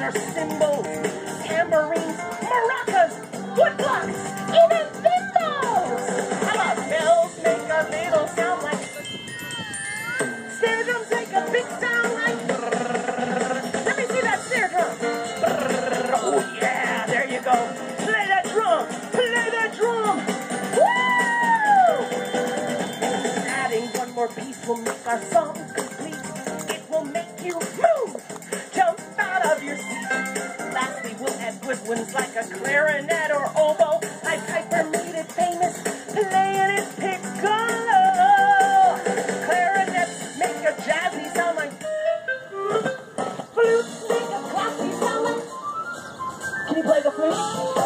are cymbals, tambourines, maracas, woodblocks, even thimbles. How about bells make a little sound like snare drums make a big sound like Let me see that snare drum. Oh yeah, there you go. Play that drum. Play that drum. Woo! Adding one more piece will make our song One's like a clarinet or oboe. I Piper made it famous, playing it piccolo. Clarinets make a jazzy sound like flutes make a classy sound like. Can you play the flute?